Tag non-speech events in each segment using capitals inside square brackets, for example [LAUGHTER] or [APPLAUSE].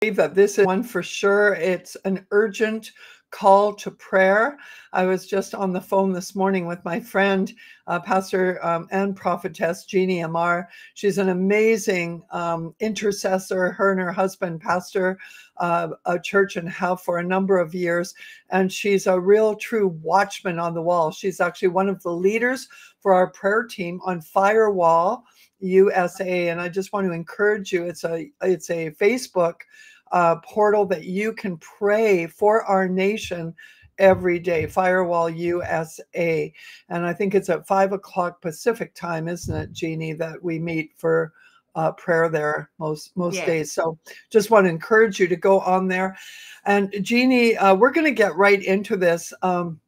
believe that this is one for sure. It's an urgent call to prayer. I was just on the phone this morning with my friend, uh, Pastor um, and prophetess Jeannie Amar. She's an amazing um, intercessor. Her and her husband pastor uh, a church and have for a number of years. And she's a real true watchman on the wall. She's actually one of the leaders for our prayer team on Firewall USA. And I just want to encourage you. It's a it's a Facebook uh, portal that you can pray for our nation every day firewall usa and i think it's at five o'clock pacific time isn't it jeannie that we meet for uh, prayer there most most yes. days so just want to encourage you to go on there and jeannie uh, we're going to get right into this um,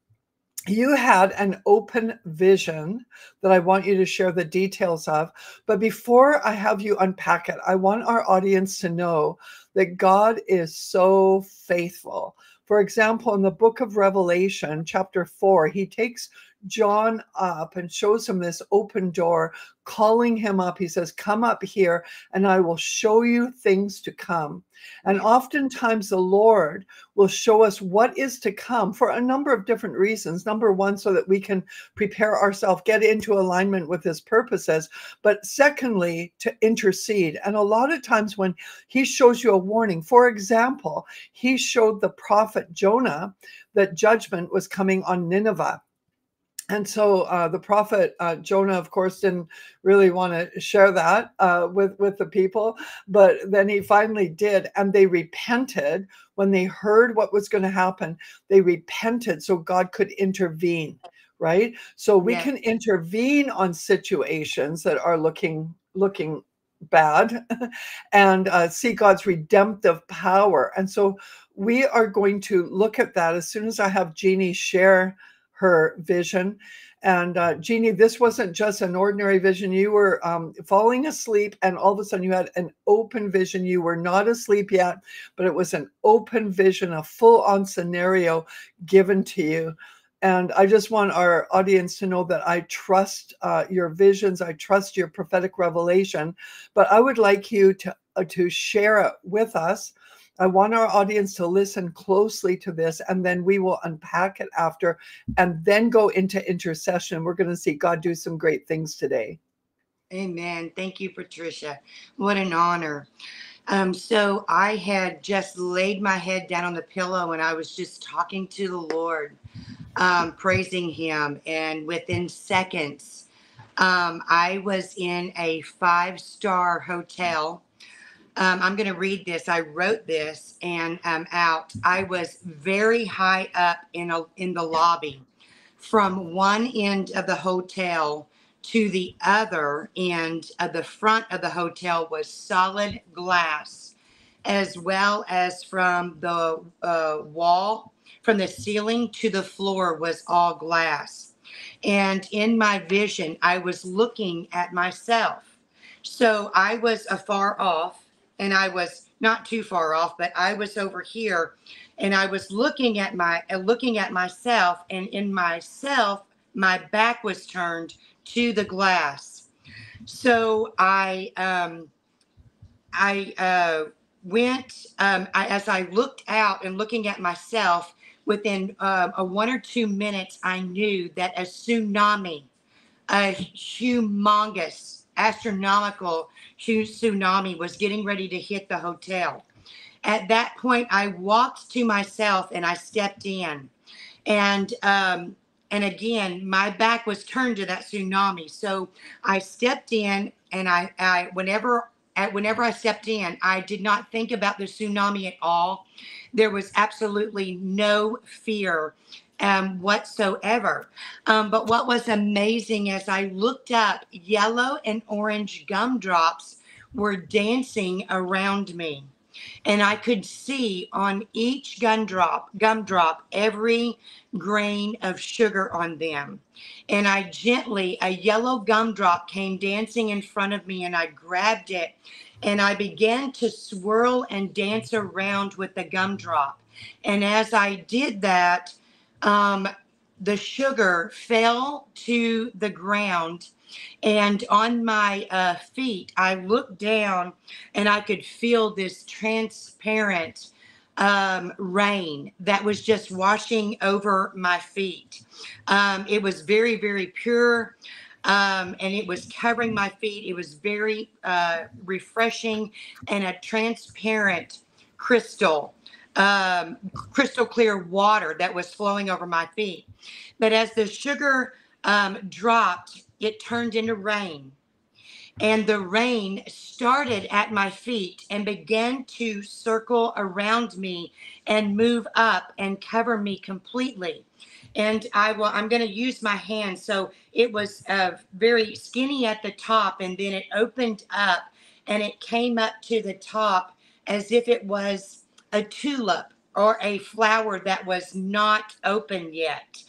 you had an open vision that I want you to share the details of. But before I have you unpack it, I want our audience to know that God is so faithful. For example, in the book of Revelation, chapter 4, he takes John up and shows him this open door, calling him up. He says, Come up here and I will show you things to come. And oftentimes the Lord will show us what is to come for a number of different reasons. Number one, so that we can prepare ourselves, get into alignment with his purposes. But secondly, to intercede. And a lot of times when he shows you a warning, for example, he showed the prophet Jonah that judgment was coming on Nineveh and so uh, the prophet uh, Jonah, of course, didn't really want to share that uh, with with the people, but then he finally did, and they repented when they heard what was going to happen. They repented, so God could intervene. Right, so we can intervene on situations that are looking looking bad, [LAUGHS] and uh, see God's redemptive power. And so we are going to look at that as soon as I have Jeannie share her vision. And uh, Jeannie, this wasn't just an ordinary vision. You were um, falling asleep, and all of a sudden you had an open vision. You were not asleep yet, but it was an open vision, a full on scenario given to you. And I just want our audience to know that I trust uh, your visions. I trust your prophetic revelation. But I would like you to, uh, to share it with us I want our audience to listen closely to this, and then we will unpack it after and then go into intercession. We're going to see God do some great things today. Amen. Thank you, Patricia. What an honor. Um, so I had just laid my head down on the pillow and I was just talking to the Lord, um, praising Him. And within seconds, um, I was in a five star hotel um, I'm going to read this. I wrote this and um, out. I was very high up in a, in the lobby, from one end of the hotel to the other end of the front of the hotel was solid glass, as well as from the uh, wall, from the ceiling to the floor was all glass. And in my vision, I was looking at myself. So I was afar off and I was not too far off, but I was over here and I was looking at my uh, looking at myself and in myself my back was turned to the glass. So I um I uh went um I, as I looked out and looking at myself within uh, a one or two minutes I knew that a tsunami a humongous astronomical tsunami was getting ready to hit the hotel. At that point, I walked to myself and I stepped in. And um, and again, my back was turned to that tsunami. So I stepped in, and I, I whenever at whenever I stepped in, I did not think about the tsunami at all. There was absolutely no fear um, whatsoever. Um, but what was amazing as I looked up, yellow and orange gumdrops were dancing around me. And I could see on each gumdrop, gumdrop, every grain of sugar on them. And I gently, a yellow gumdrop came dancing in front of me, and I grabbed it and I began to swirl and dance around with the gumdrop. And as I did that, um, the sugar fell to the ground And on my uh, feet, I looked down and I could feel this transparent um, rain that was just washing over my feet. Um, it was very, very pure. Um, and it was covering my feet. It was very uh, refreshing and a transparent crystal, um, crystal clear water that was flowing over my feet. But as the sugar um, dropped, it turned into rain. And the rain started at my feet and began to circle around me and move up and cover me completely. And I will, I'm going to use my hand. So it was uh, very skinny at the top, and then it opened up and it came up to the top as if it was a tulip or a flower that was not open yet.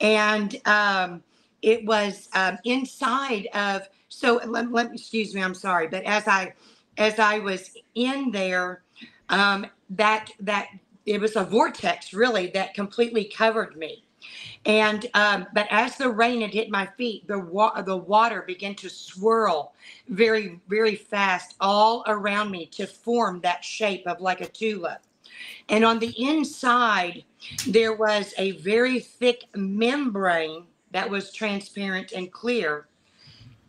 And um, it was um, inside of, so let, let me, excuse me, I'm sorry, but as I, as I was in there, um, that, that, it was a vortex really that completely covered me. And um, but as the rain had hit my feet, the wa- the water began to swirl very very fast all around me to form that shape of like a tulip. And on the inside, there was a very thick membrane that was transparent and clear,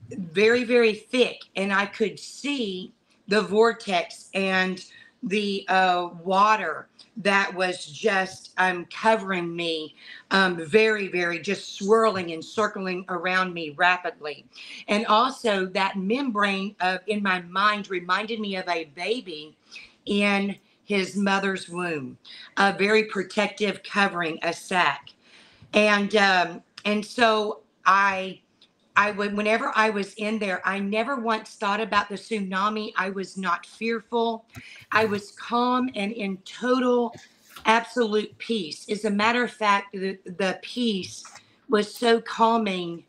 very, very thick. And I could see the vortex and the uh, water that was just um, covering me um, very, very just swirling and circling around me rapidly. And also, that membrane of, in my mind reminded me of a baby in his mother's womb, a very protective covering, a sack. And um, and so I I would whenever I was in there, I never once thought about the tsunami. I was not fearful. I was calm and in total absolute peace. As a matter of fact, the, the peace was so calming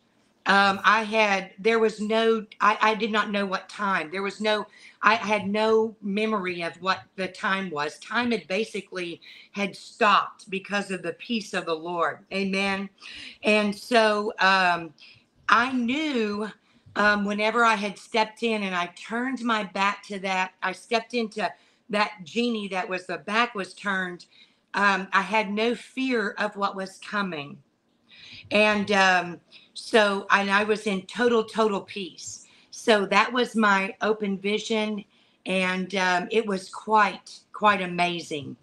um, I had, there was no, I, I did not know what time. There was no, I had no memory of what the time was. Time had basically had stopped because of the peace of the Lord. Amen. And so um, I knew um, whenever I had stepped in and I turned my back to that, I stepped into that Jeannie that was the back was turned. Um, I had no fear of what was coming. And um, so, and I was in total, total peace. So that was my open vision. And um, it was quite, quite amazing.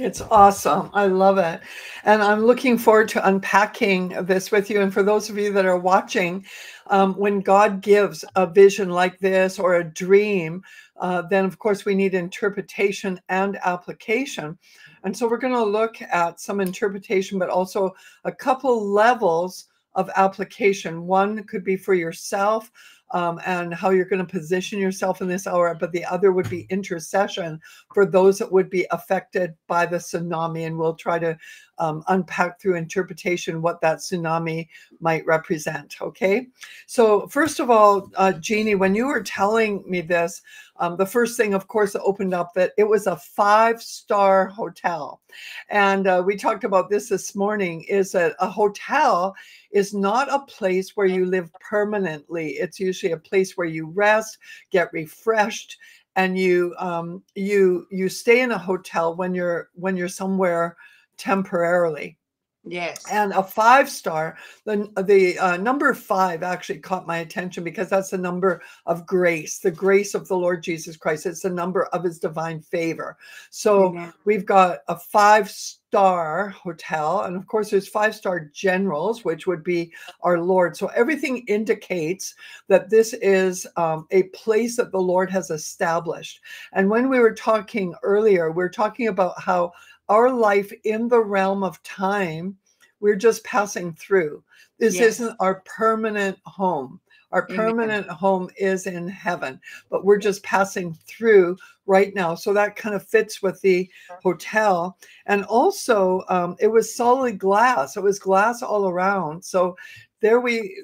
It's awesome. I love it. And I'm looking forward to unpacking this with you. And for those of you that are watching, um, when God gives a vision like this or a dream, uh, then of course we need interpretation and application. And so we're going to look at some interpretation, but also a couple levels of application. One could be for yourself um, and how you're going to position yourself in this hour, but the other would be intercession for those that would be affected by the tsunami. And we'll try to um, unpack through interpretation what that tsunami might represent. Okay. So, first of all, uh, Jeannie, when you were telling me this, um, the first thing, of course, opened up that it was a five star hotel. And uh, we talked about this this morning is that a hotel is not a place where you live permanently. It's usually a place where you rest, get refreshed, and you um, you you stay in a hotel when you're when you're somewhere temporarily. Yes. And a five star, the the uh, number five actually caught my attention because that's the number of grace, the grace of the Lord Jesus Christ. It's the number of His divine favor. So Amen. we've got a five star hotel, and of course there's five star generals, which would be our Lord. So everything indicates that this is um, a place that the Lord has established. And when we were talking earlier, we are talking about how our life in the realm of time, we're just passing through. This yes. isn't our permanent home. Our permanent Amen. home is in heaven, but we're just passing through right now. So that kind of fits with the hotel. And also, um, it was solid glass. It was glass all around. So there we,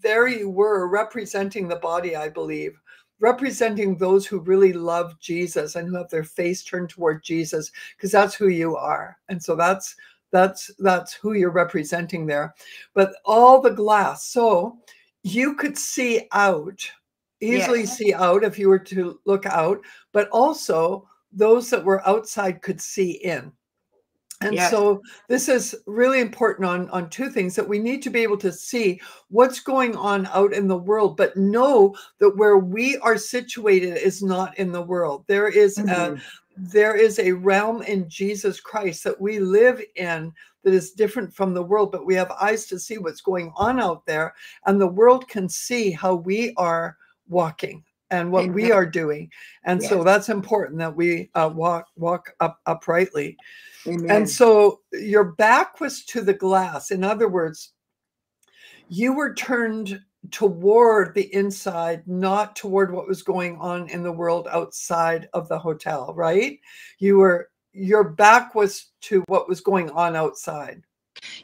there you were representing the body, I believe, representing those who really love Jesus and who have their face turned toward Jesus because that's who you are. And so that's that's that's who you're representing there. But all the glass. So you could see out easily Yes. see out if you were to look out but also those that were outside could see in and Yes. so this is really important on on two things that we need to be able to see what's going on out in the world but know that where we are situated is not in the world there is a Mhm. there is a realm in Jesus Christ that we live in that is different from the world, but we have eyes to see what's going on out there, and the world can see how we are walking and what we [LAUGHS] are doing. And so that's important that we uh, walk walk up uprightly. Amen. And so your back was to the glass. In other words, you were turned toward the inside, not toward what was going on in the world outside of the hotel, right? You were your back was to what was going on outside.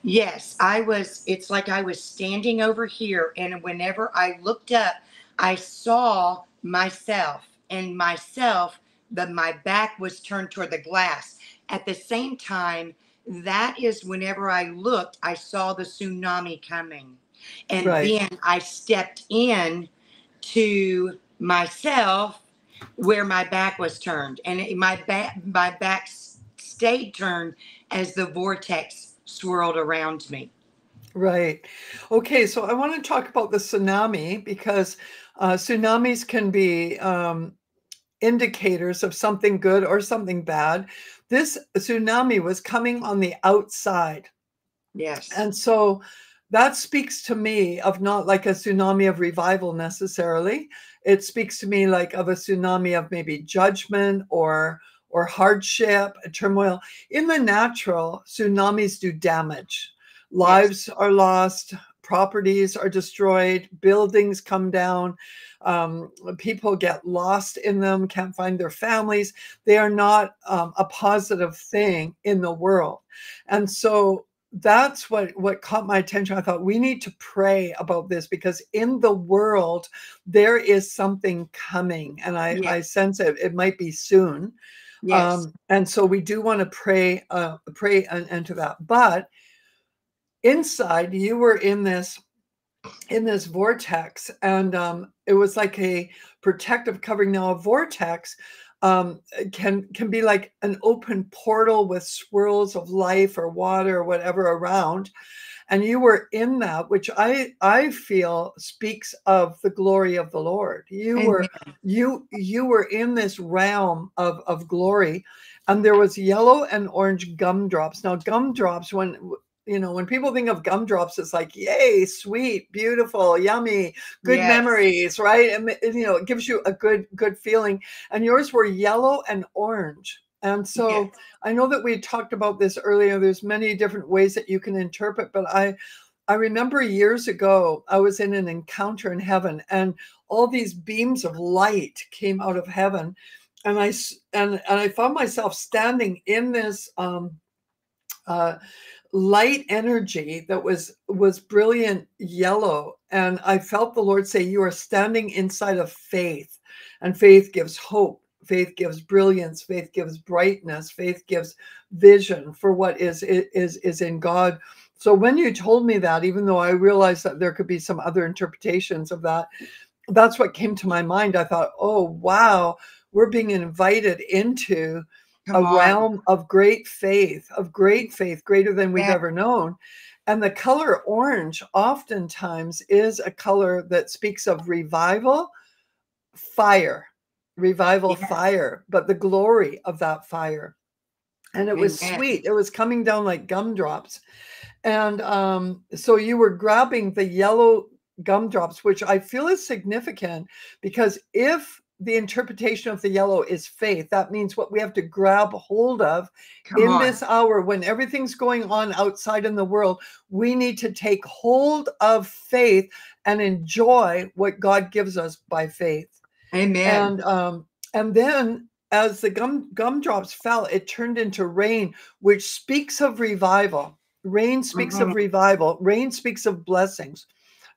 Yes, I was, it's like I was standing over here, and whenever I looked up, I saw myself, and myself, but my back was turned toward the glass. At the same time, that is whenever I looked, I saw the tsunami coming. And Right. then I stepped in to myself where my back was turned. And it- my back my back stayed turned as the vortex swirled around me. Right. Okay. So I want to talk about the tsunami because uh, tsunamis can be um, indicators of something good or something bad. This tsunami was coming on the outside. Yes. And so that speaks to me of not like a tsunami of revival necessarily. It speaks to me like of a tsunami of maybe judgment or or hardship, turmoil. In the natural, tsunamis do damage. Lives are lost, properties are destroyed, buildings come down, um, people get lost in them, can't find their families. They are not um, a positive thing in the world. And so that's what what caught my attention i thought we need to pray about this because in the world there is something coming and i Yeah. i sense it it might be soon yes. um and so we do want to pray uh pray and into that but inside you were in this in this vortex and um it was like a protective covering. Now a vortex um can can be like an open portal with swirls of life or water or whatever around and you were in that which i i feel speaks of the glory of the lord. You were you you were in this realm of of glory and there was yellow and orange gumdrops. Now gumdrops when you know when people think of gumdrops it's like yay sweet beautiful yummy good Yes. memories right? And you know it gives you a good good feeling. And yours were yellow and orange. And so Yes. i know that we talked about this earlier. There's many different ways that you can interpret but i i remember years ago i was in an encounter in heaven and all these beams of light came out of heaven. And I and and i found myself standing in this um uh light energy that was was brilliant yellow and i felt the lord say you are standing inside of faith and faith gives hope faith gives brilliance faith gives brightness faith gives vision for what is is is in god. So when you told me that even though i realized that there could be some other interpretations of that that's what came to my mind. I thought oh wow we're being invited into a on. realm of great faith, of great faith, greater than we've Yeah. ever known. And the color orange oftentimes is a color that speaks of revival, fire, revival, fire, but the glory of that fire. And it was sweet. It was coming down like gumdrops. And um, so you were grabbing the yellow gumdrops, which I feel is significant because if the interpretation of the yellow is faith, that means what we have to grab hold of Come in on. this hour when everything's going on outside in the world. We need to take hold of faith and enjoy what God gives us by faith. Amen. And um, and then as the gum gumdrops fell, it turned into rain, which speaks of revival. Rain speaks Mhm. of revival. Rain speaks of blessings.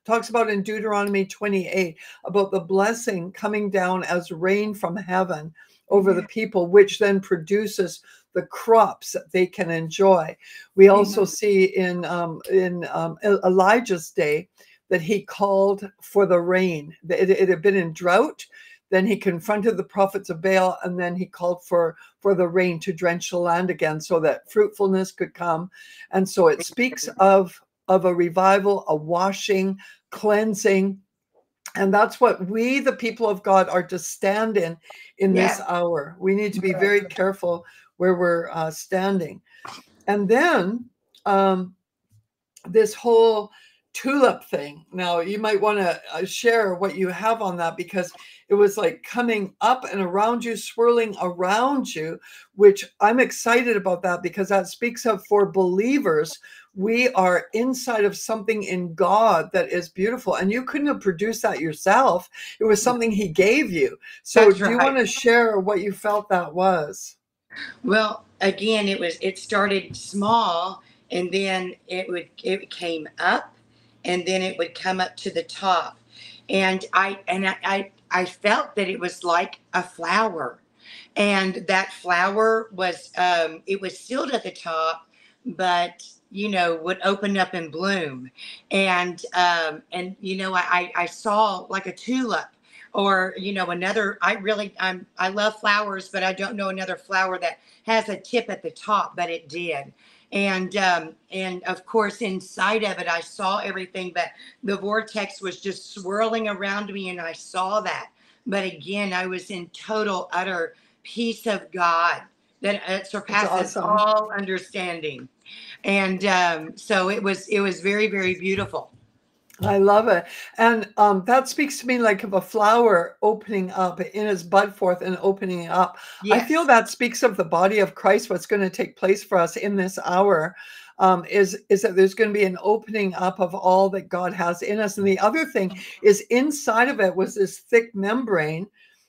Talks about in Deuteronomy 28 about the blessing coming down as rain from heaven over the people, which then produces the crops that they can enjoy. We also Amen. see in um, in um, Elijah's day that he called for the rain. It, it had been in drought. Then he confronted the prophets of Baal, and then he called for for the rain to drench the land again, so that fruitfulness could come. And so it speaks of of a revival, a washing, cleansing, and that's what we, the people of God, are to stand in in this hour. We need to be very careful where we're uh, standing. And then um, this whole tulip thing. Now, you might want to uh, share what you have on that because it was like coming up and around you, swirling around you, which I'm excited about that because that speaks of for believers. We are inside of something in God that is beautiful, and you couldn't have produced that yourself. It was something He gave you. So, That's do you want to share what you felt that was? Well, again, it was it started small, and then it would it came up and then it would come up to the top. And I and I, I, I felt that it was like a flower. And that flower was um, it was sealed at the top, but you know would open up and bloom. And um, and you know I, I saw like a tulip or you know another i really i'm i love flowers but i don't know another flower that has a tip at the top but it did and um, and of course inside of it i saw everything but the vortex was just swirling around me and i saw that but again i was in total utter peace of god that uh, surpasses awesome. all understanding and um, so it was it was very very beautiful I love it. And um, that speaks to me like of a flower opening up in its bud forth and opening up. Yes. I feel that speaks of the body of Christ, what's going to take place for us in this hour. Um, is is that there's going to be an opening up of all that God has in us. And the other thing is inside of it was this thick membrane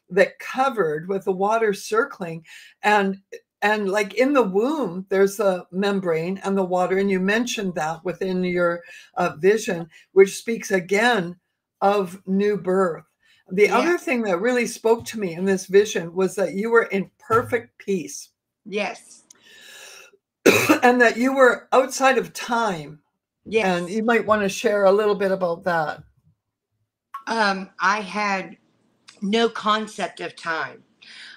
that covered with the water circling. And and like in the womb there's a membrane and the water and you mentioned that within your uh, vision which speaks again of new birth. The yes. other thing that really spoke to me in this vision was that you were in perfect peace. Yes. [CLEARS THROAT] And that you were outside of time. Yes. and you might want to share a little bit about that. Um i had no concept of time.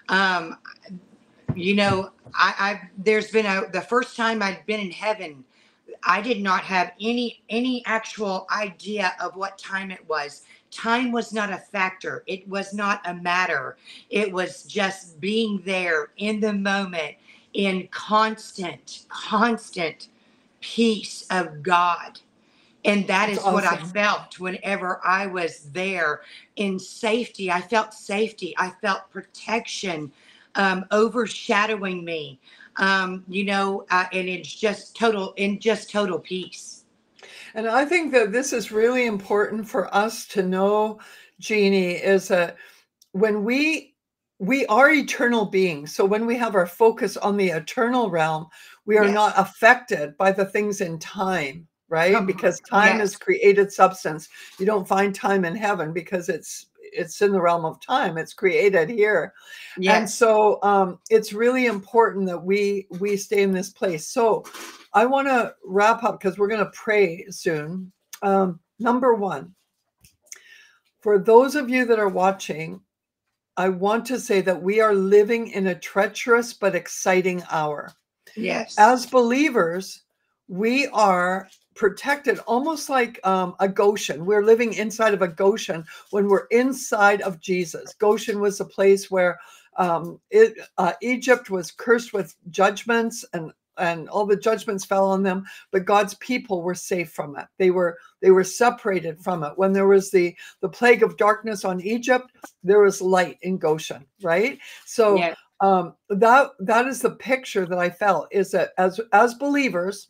Um you know, I, I've there's been a the first time I'd been in heaven, I did not have any any actual idea of what time it was. Time was not a factor. It was not a matter. It was just being there in the moment in constant, constant peace of God. And that That's is awesome. what I felt whenever I was there in safety. I felt safety. I felt protection um, overshadowing me. Um, you know, uh, and it's just total in just total peace. And I think that this is really important for us to know, Jeannie, is that when we we are eternal beings. So when we have our focus on the eternal realm, we are yes. not affected by the things in time, right? Because time yes. is created substance. You don't find time in heaven because it's it's in the realm of time it's created here. Yes. and so um, it's really important that we we stay in this place. So i want to wrap up because we're going to pray soon. Um, number one for those of you that are watching i want to say that we are living in a treacherous but exciting hour. Yes. As believers we are protected almost like um, a Goshen. We're living inside of a Goshen when we're inside of Jesus. Goshen was a place where um, it, uh, Egypt was cursed with judgments and and all the judgments fell on them but god's people were safe from it they were they were separated from it when there was the the plague of darkness on egypt there was light in goshen right so yeah. um that that is the picture that i felt is that as as believers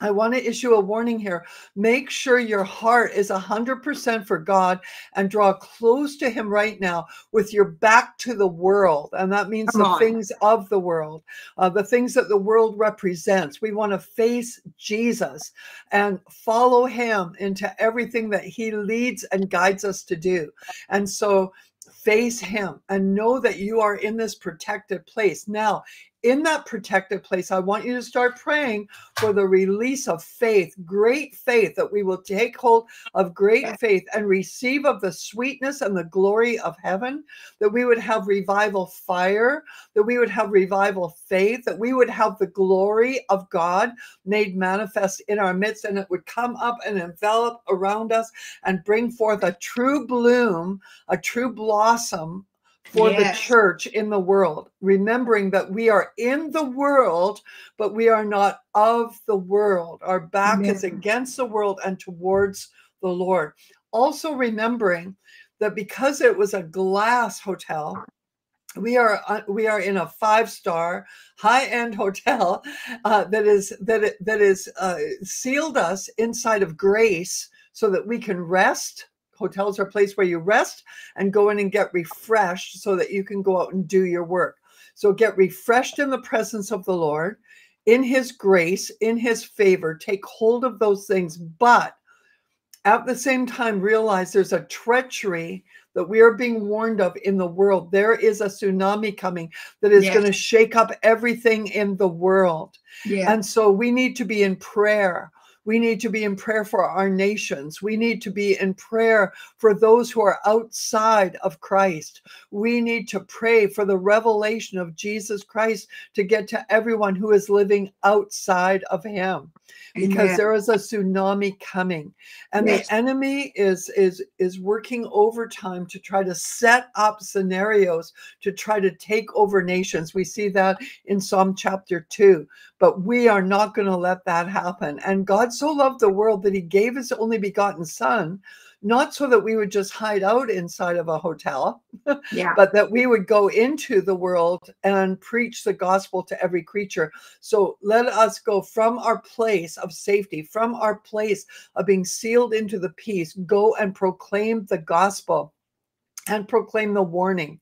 I want to issue a warning here. Make sure your heart is 100% for God and draw close to Him right now with your back to the world. And that means Come the on. things of the world, uh, the things that the world represents. We want to face Jesus and follow Him into everything that He leads and guides us to do. And so face Him and know that you are in this protected place. Now, in that protected place, I want you to start praying for the release of faith, great faith, that we will take hold of great faith and receive of the sweetness and the glory of heaven, that we would have revival fire, that we would have revival faith, that we would have the glory of God made manifest in our midst, and it would come up and envelop around us and bring forth a true bloom, a true blossom for yes. the church in the world, remembering that we are in the world, but we are not of the world. Our back Amen. is against the world and towards the Lord. Also, remembering that because it was a glass hotel, we are uh, we are in a five star high end [LAUGHS] hotel uh, that is that that is uh, sealed us inside of grace so that we can rest hotels are a place where you rest and go in and get refreshed so that you can go out and do your work. So get refreshed in the presence of the Lord, in his grace, in his favor. Take hold of those things, but at the same time, realize there's a treachery that we are being warned of in the world. There is a tsunami coming that is yes. going to shake up everything in the world. And so we need to be in prayer. We need to be in prayer for our nations. We need to be in prayer for those who are outside of Christ. We need to pray for the revelation of Jesus Christ to get to everyone who is living outside of Him because Amen. there is a tsunami coming and yes. the enemy is is is working overtime to try to set up scenarios to try to take over nations we see that in psalm chapter 2 but we are not going to let that happen and god so loved the world that he gave his only begotten son not so that we would just hide out inside of a hotel, yeah. but that we would go into the world and preach the gospel to every creature. So let us go from our place of safety, from our place of being sealed into the peace, go and proclaim the gospel and proclaim the warning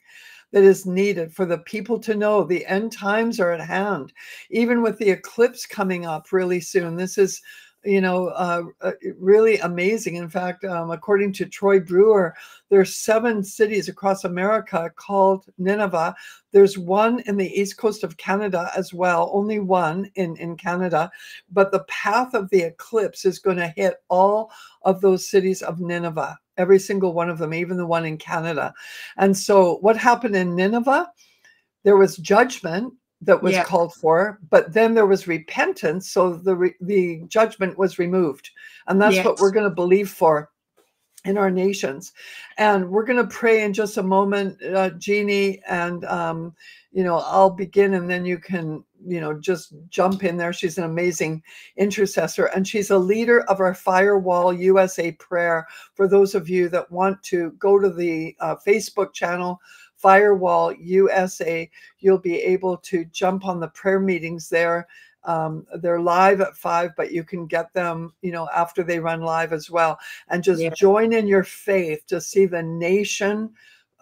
that is needed for the people to know the end times are at hand. Even with the eclipse coming up really soon, this is you know, uh, uh, really amazing. In fact, um, according to Troy Brewer, there's seven cities across America called Nineveh. There's one in the east coast of Canada as well, only one in, in Canada. But the path of the eclipse is going to hit all of those cities of Nineveh, every single one of them, even the one in Canada. And so, what happened in Nineveh? There was judgment that was yeah. called for, but then there was repentance, so the re- the judgment was removed, and that's yes. what we're going to believe for in our nations. And we're going to pray in just a moment, uh, Jeannie, and um, you know I'll begin, and then you can you know just jump in there. She's an amazing intercessor, and she's a leader of our Firewall USA prayer. For those of you that want to go to the uh, Facebook channel Firewall USA. You'll be able to jump on the prayer meetings there. Um, they're live at five, but you can get them, you know, after they run live as well. And just yeah. join in your faith to see the nation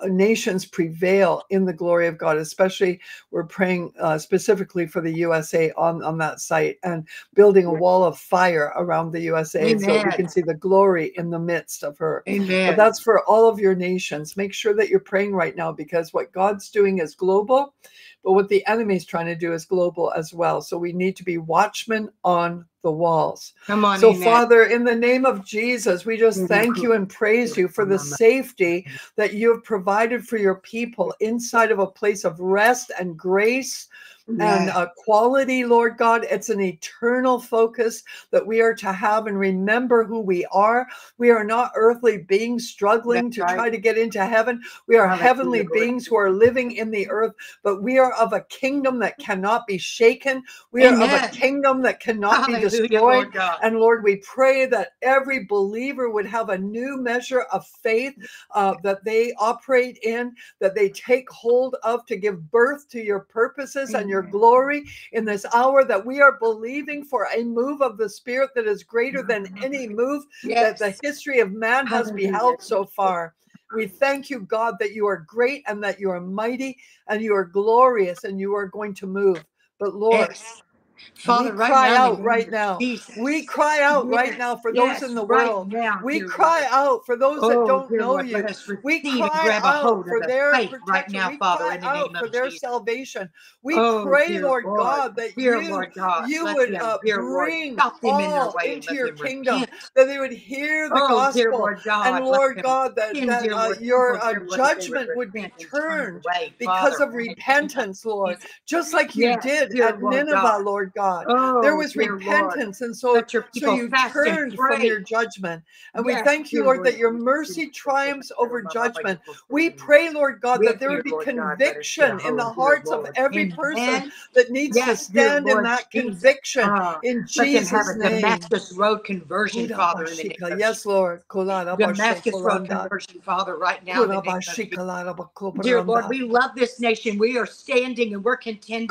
nations prevail in the glory of God. Especially, we're praying uh, specifically for the USA on on that site and building a wall of fire around the USA Amen. so we can see the glory in the midst of her. Amen. But that's for all of your nations. Make sure that you're praying right now because what God's doing is global, but what the enemy's trying to do is global as well. So we need to be watchmen on the walls. Come on. So, amen. Father, in the name of Jesus, we just thank you and praise you for the safety that you have provided for your people inside of a place of rest and grace and a quality, Lord God. It's an eternal focus that we are to have and remember who we are. We are not earthly beings struggling That's to right. try to get into heaven. We are heavenly beings who are living in the earth, but we are of a kingdom that cannot be shaken. We Amen. are of a kingdom that cannot Hallelujah, be destroyed. Lord and Lord, we pray that every believer would have a new measure of faith uh, that they operate in, that they take hold of to give birth to your purposes Amen. and your your glory in this hour that we are believing for a move of the Spirit that is greater than mm-hmm. any move yes. that the history of man has beheld so far. We thank you, God, that you are great and that you are mighty and you are glorious and you are going to move. But Lord, yes. Father, we right cry now, in out right now. Jesus. We cry out right now for yes, those in the right world. now, We cry Lord. out for those that Oh, don't know Lord, you. We cry grab a out for their faith right protection. now, We Father, cry in the out for their Jesus. salvation. We Oh, pray, Lord Lord, God, that dear you Lord God, you would them, uh, bring stop them in their all way into your kingdom, that they would hear the Oh, gospel, Lord and Lord God, that that uh, your uh, dear Lord, that they would judgment would be repent and turn turned because of in the name of repentance, Lord, just like you did at Lord Nineveh, God. Lord God. There Oh, was dear Lord, repentance, and so your so you turned from your judgment. And we thank you, Lord, Lord that your mercy triumphs over judgment. We pray, Lord God, Yes, that there would be Lord God, let us get a conviction in the hearts of every person that needs to Yes, stand in that conviction Ah, in let them have Jesus' name. Damascus Road conversion, Father, in the name of Yes, Lord. Damascus Road conversion, Father, right now in the name of Jesus. Kurabashika Dear Lord, we love this nation. We are standing and we're contending,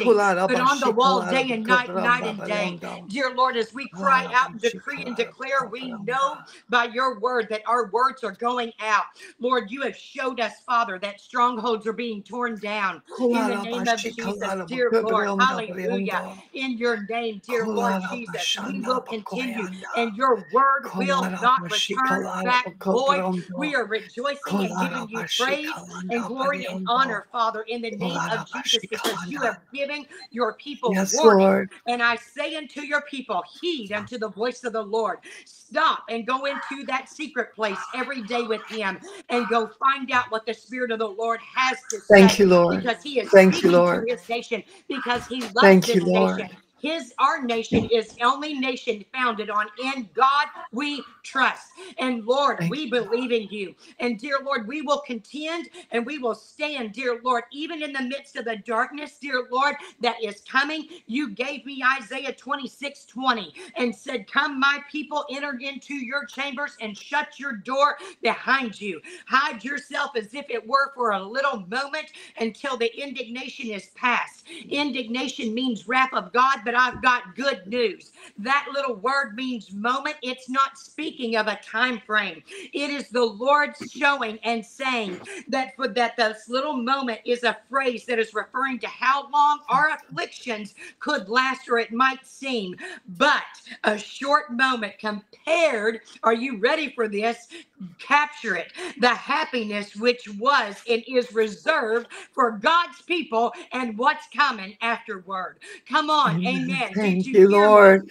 but on the wall day and night, night and day. Dear Lord, as we cry out and decree and declare, we know by your word that our words are going out. Lord, you have showed us, Father, that strongholds are being torn down in the name of Jesus. Dear Lord, hallelujah. In your name, dear Lord Jesus, we will continue and your word will not return back void. We are rejoicing and giving you praise and glory and honor, Father, in the name of Jesus, because you have given your people Yes, warning. Lord. And I say unto your people, heed unto the voice of the Lord. Stop and go into that secret place every day with him and go find out what the Spirit of the Lord has to Thank say you, Lord. because he is Thank you, Lord. his nation because he loves Thank you, Lord. nation. His our nation is the only nation founded on in God we trust. And Lord, Thank we believe in you. And dear Lord, we will contend and we will stand, dear Lord, even in the midst of the darkness, dear Lord, that is coming. You gave me Isaiah 26 20 and said, Come, my people, enter into your chambers and shut your door behind you. Hide yourself as if it were for a little moment until the indignation is past. Indignation means wrath of God, but I've got good news. That little word means moment. It's not speaking of a time frame. It is the Lord showing and saying that for that this little moment is a phrase that is referring to how long our afflictions could last or it might seem, but a short moment compared. Are you ready for this? Capture it. The happiness which was and is reserved for God's people and what's coming afterward. Come on, amen. Did Thank you you. Lord.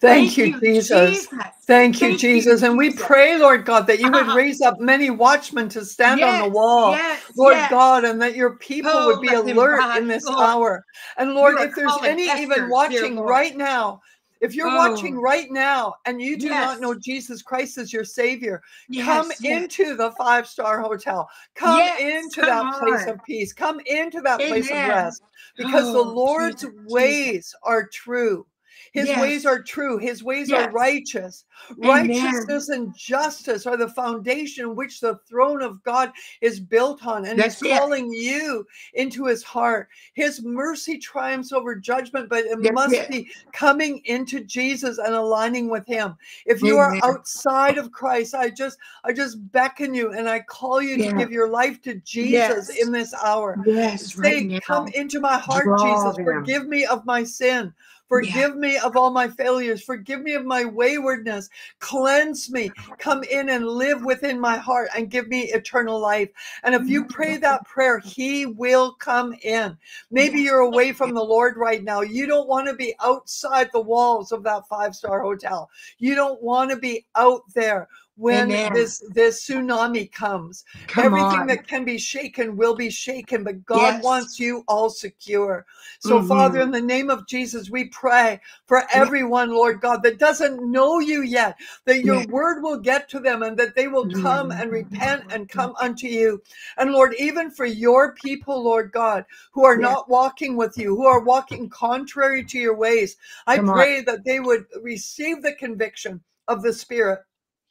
Thank Thank you, you, Jesus. Jesus. Thank you, Thank you, Jesus. And we Jesus. pray, Lord God, that you would Ah. raise up many watchmen to stand on the wall, yes, Lord yes. God, and that your people would Oh, be alert in this Lord. hour. And Lord, if there's any even watching right now, if you're watching Oh, right now and you do not know Jesus Christ as your Savior, yes, come yes, into the five star hotel. Come yes. into Come that place of peace. Come into that place of rest because the Oh, Lord's Jesus, Jesus. ways are true. His ways are true. His ways are yes. righteous. Amen. Righteousness and justice are the foundation which the throne of God is built on. And He's That's it. calling you into His heart. His mercy triumphs over judgment, but it That's must it. be coming into Jesus and aligning with Him. If you are outside of Christ, I just I just beckon you and I call you to give your life to Jesus Yes. in this hour. Yes, right Say, Come into my heart, Draw Jesus. them. Forgive me of my sin. Yeah. Forgive me of all my failures. Forgive me of my waywardness. Cleanse me. Uh-huh. Come in and live within my heart and give me eternal life. And if you pray mm-hmm. that prayer, He will come in. Maybe you're away from the Lord right now. You don't want to be outside the walls of that five star hotel. You don't want to be out there when Amen. this this tsunami comes Come everything on. that can be shaken will be shaken but god Yes. wants you all secure so father Mhm. in the name of jesus we pray for everyone lord god that doesn't know you yet that your Yeah. word will get to them and that they will come and repent and come unto you and lord even for your people lord god who are Yeah. not walking with you who are walking contrary to your ways i Come on. pray that they would receive the conviction of the spirit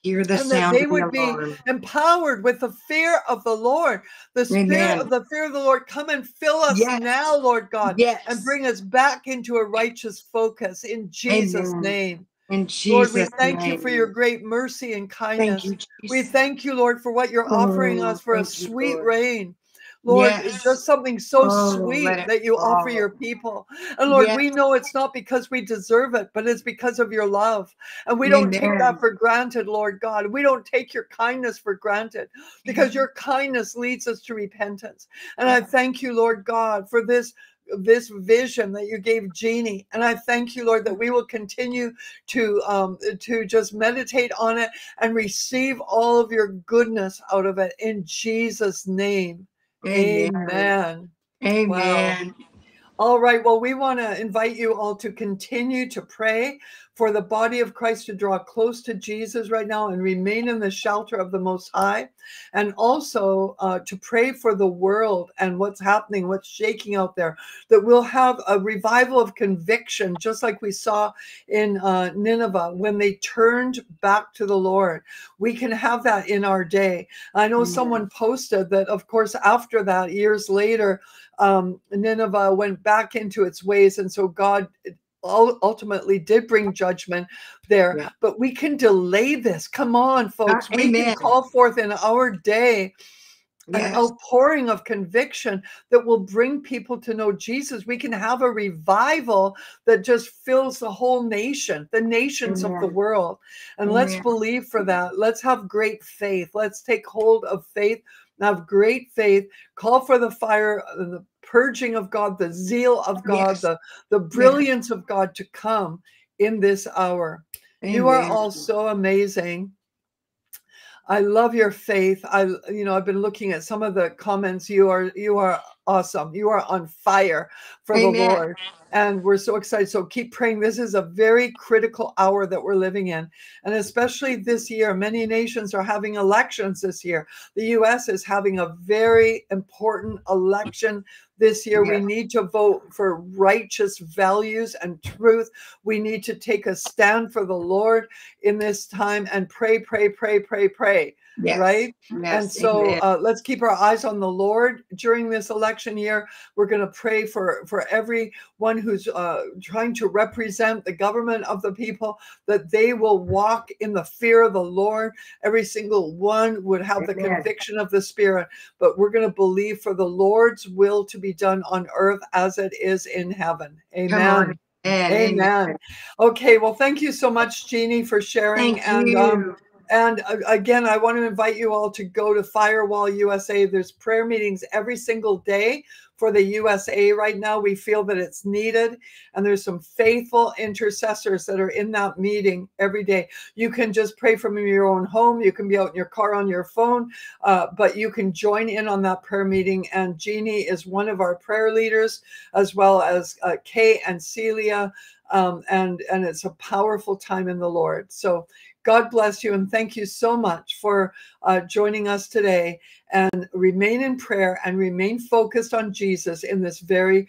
Hear the and that sound they of the would be empowered with the fear of the Lord. The spirit Amen. of the fear of the Lord come and fill us Yes. now, Lord God, and bring us back into a righteous focus in Jesus' Amen. name. In Lord, we Jesus' thank you for your great mercy and Thank kindness. you, We thank you, Lord, for what you're offering Oh, us for a thank you, sweet rain. Lord, Yes. it's just something so Oh, sweet that you offer your people. And Lord, Yes. we know it's not because we deserve it, but it's because of your love. And we don't take that for granted, Lord God. We don't take your kindness for granted because your kindness leads us to repentance. And I thank you, Lord God, for this this vision that you gave Jeannie. And I thank you, Lord, that we will continue to um, to just meditate on it and receive all of your goodness out of it in Jesus' name. Amen. Amen. Amen. All right. Well, we want to invite you all to continue to pray for the body of Christ to draw close to Jesus right now and remain in the shelter of the Most High. And also uh, to pray for the world and what's happening, what's shaking out there, that we'll have a revival of conviction, just like we saw in uh, Nineveh when they turned back to the Lord. We can have that in our day. I know Amen. someone posted that, of course, after that, years later, um, Nineveh went back into its ways, and so God ultimately did bring judgment there. Yeah. But we can delay this. Come on, folks. we can call forth in our day an Yes. outpouring of conviction that will bring people to know Jesus. We can have a revival that just fills the whole nation, the nations of the world. And let's believe for that. Let's have great faith. Let's take hold of faith, have great faith, call for the fire, uh, the purging of God, the zeal of God, Yes. the, the brilliance of God to come in this hour. You are all so amazing. I love your faith. I you know, I've been looking at some of the comments. You are you are awesome. You are on fire for the Lord. And we're so excited. So keep praying. This is a very critical hour that we're living in. And especially this year, many nations are having elections this year. The US is having a very important election this year. We need to vote for righteous values and truth. We need to take a stand for the Lord in this time and pray, pray, pray, pray, pray. Yes. Right? Yes. and so uh, let's keep our eyes on the Lord during this election year. We're going to pray for for everyone who's uh, trying to represent the government of the people that they will walk in the fear of the Lord. Every single one would have the Amen. conviction of the Spirit. But we're going to believe for the Lord's will to be done on earth as it is in heaven. Amen. Amen. Amen. Okay. Well, thank you so much, Jeannie, for sharing. Thank and you. um, and uh, again, I want to invite you all to go to Firewall USA. There's prayer meetings every single day for the USA right now. We feel that it's needed. And there's some faithful intercessors that are in that meeting every day. You can just pray from your own home. You can be out in your car on your phone, uh, but you can join in on that prayer meeting. And Jeannie is one of our prayer leaders, as well as uh, Kay and Celia. Um, and, and it's a powerful time in the Lord. So God bless you and thank you so much for uh, joining us today. And remain in prayer and remain focused on Jesus in this very